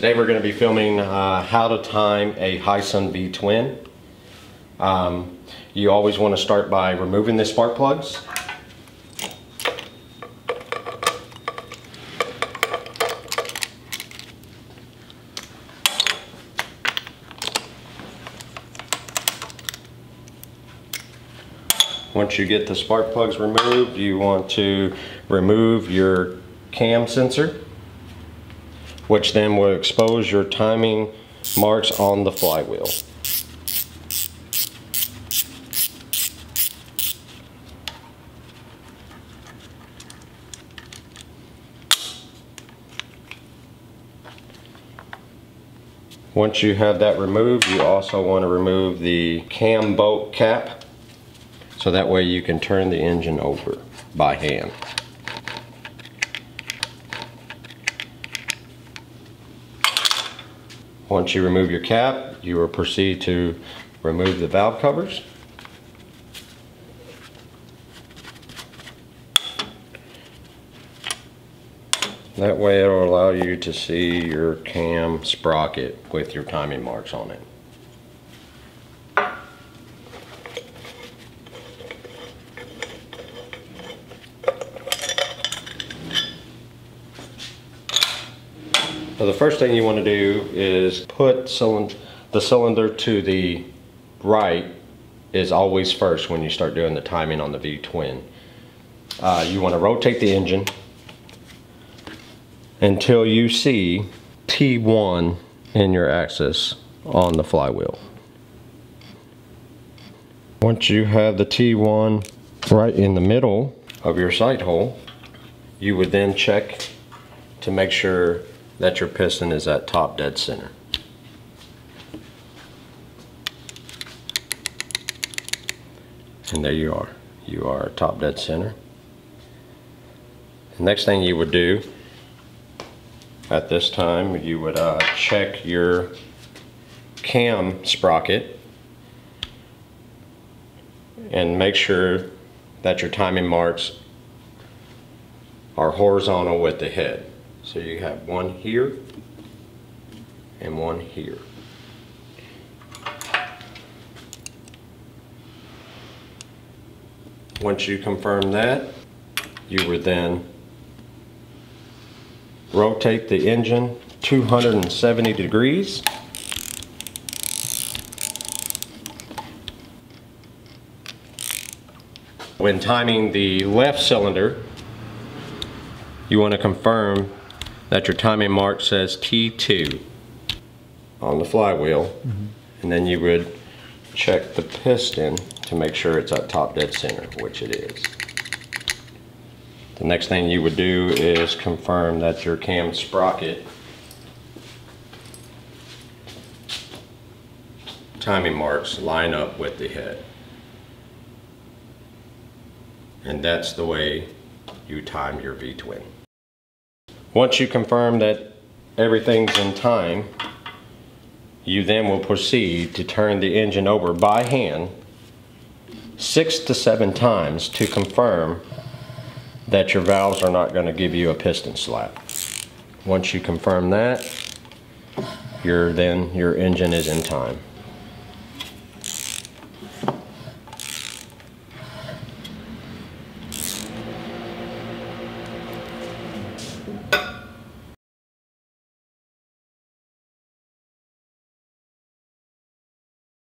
Today we're going to be filming uh, how to time a Hisun V twin. Um, you always want to start by removing the spark plugs. Once you get the spark plugs removed, you want to remove your cam sensor which then will expose your timing marks on the flywheel. Once you have that removed, you also want to remove the cam bolt cap so that way you can turn the engine over by hand. Once you remove your cap, you will proceed to remove the valve covers. That way it'll allow you to see your cam sprocket with your timing marks on it. So the first thing you want to do is put the cylinder to the right is always first when you start doing the timing on the V-twin. Uh, you want to rotate the engine until you see T1 in your axis on the flywheel. Once you have the T1 right in the middle of your sight hole, you would then check to make sure that your piston is at top dead center. And there you are. You are top dead center. The next thing you would do at this time, you would uh, check your cam sprocket and make sure that your timing marks are horizontal with the head. So you have one here and one here. Once you confirm that, you would then rotate the engine 270 degrees. When timing the left cylinder, you want to confirm that your timing mark says T2 on the flywheel. Mm -hmm. And then you would check the piston to make sure it's at top dead center, which it is. The next thing you would do is confirm that your cam sprocket timing marks line up with the head. And that's the way you time your V-twin. Once you confirm that everything's in time, you then will proceed to turn the engine over by hand six to seven times to confirm that your valves are not going to give you a piston slap. Once you confirm that, your then your engine is in time.